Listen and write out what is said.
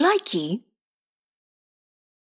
Likey